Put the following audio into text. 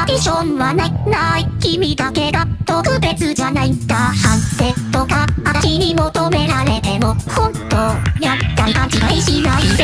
アィションはない。ない君だけが特別じゃない。んだ反省とか。私に求められても本当やったり勘違いしない。で